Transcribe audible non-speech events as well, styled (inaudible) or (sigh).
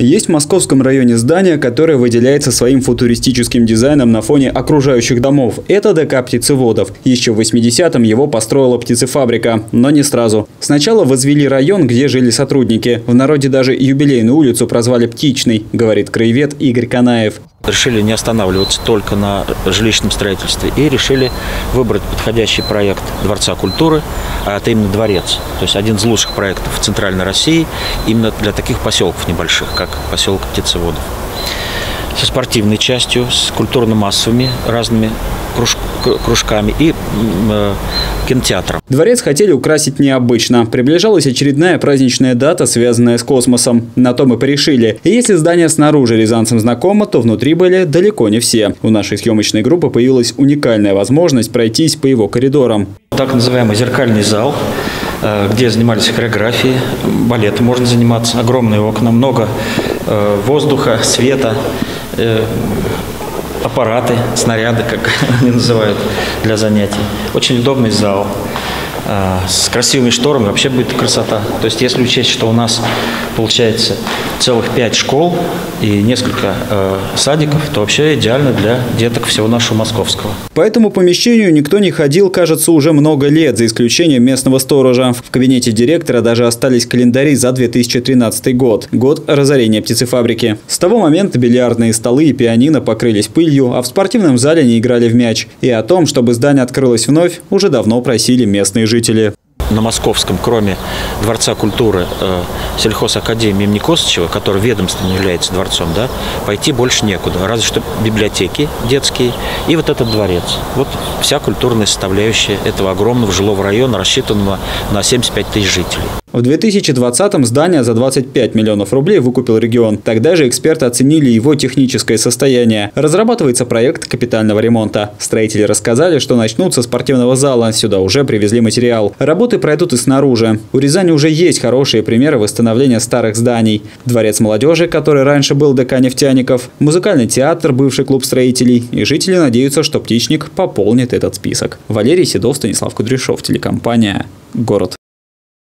Есть в московском районе здание, которое выделяется своим футуристическим дизайном на фоне окружающих домов. Это ДК птицеводов. Еще в 80-м его построила птицефабрика, но не сразу. Сначала возвели район, где жили сотрудники. В народе даже юбилейную улицу прозвали «Птичной», говорит краевед Игорь Канаев решили не останавливаться только на жилищном строительстве и решили выбрать подходящий проект Дворца культуры, а это именно дворец. То есть один из лучших проектов в Центральной России именно для таких поселков небольших, как поселок Птицеводов со спортивной частью, с культурно-массовыми разными круж, кружками и э, кинотеатром. Дворец хотели украсить необычно. Приближалась очередная праздничная дата, связанная с космосом. На то мы порешили. И если здание снаружи рязанцам знакомо, то внутри были далеко не все. У нашей съемочной группы появилась уникальная возможность пройтись по его коридорам. Так называемый зеркальный зал э, где занимались хореографией, балетом можно заниматься, огромные окна, много э, воздуха, света. Аппараты, снаряды, как (laughs) они называют, для занятий. Очень удобный зал. А, с красивыми шторами вообще будет красота. То есть если учесть, что у нас получается целых пять школ и несколько э, садиков, то вообще идеально для деток всего нашего московского. По этому помещению никто не ходил, кажется, уже много лет, за исключением местного сторожа. В кабинете директора даже остались календари за 2013 год, год разорения птицефабрики. С того момента бильярдные столы и пианино покрылись пылью, а в спортивном зале не играли в мяч. И о том, чтобы здание открылось вновь, уже давно просили местные жители на Московском, кроме Дворца культуры, э, сельхозакадемии имени Косачева, который ведомственно является дворцом, да, пойти больше некуда. Разве что библиотеки детские и вот этот дворец. Вот вся культурная составляющая этого огромного жилого района, рассчитанного на 75 тысяч жителей. В 2020-м здание за 25 миллионов рублей выкупил регион. Тогда же эксперты оценили его техническое состояние. Разрабатывается проект капитального ремонта. Строители рассказали, что начнут со спортивного зала. Сюда уже привезли материал. Работы пройдут и снаружи. У Рязани уже есть хорошие примеры восстановления старых зданий. Дворец молодежи, который раньше был ДК нефтяников, музыкальный театр, бывший клуб строителей. И жители надеются, что птичник пополнит этот список. Валерий Седов, Станислав Кудряшов, телекомпания «Город».